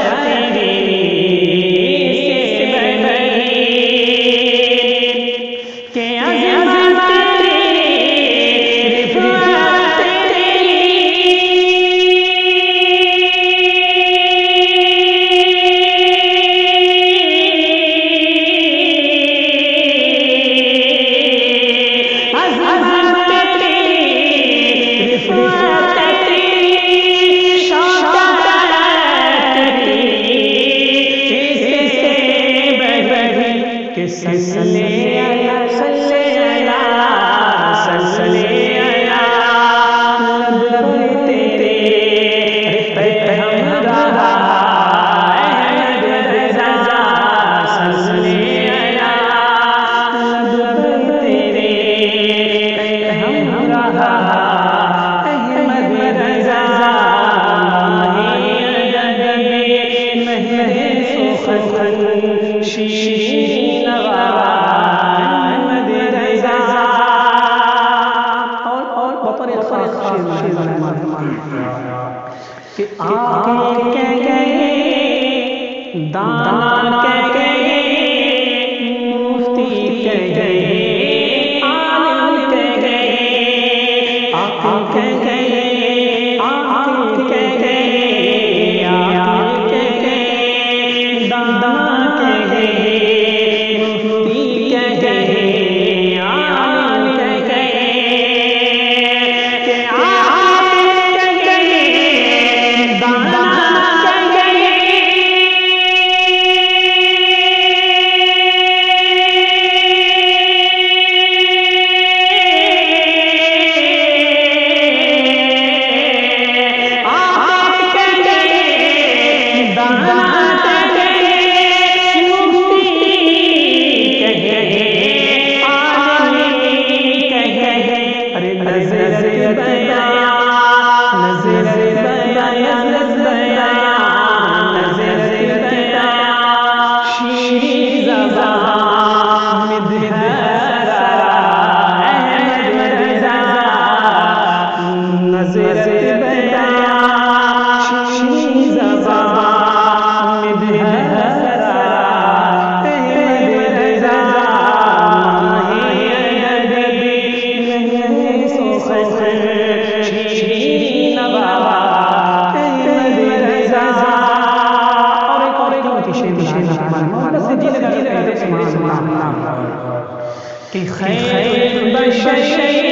é, é. کہ سلے کہ آنکھیں کہہ گئے دانا کہہ گئے، مفتی کہہ گئے، عالم کہہ گئے آنکھیں کہہ گئے۔ כי חיים בשלישי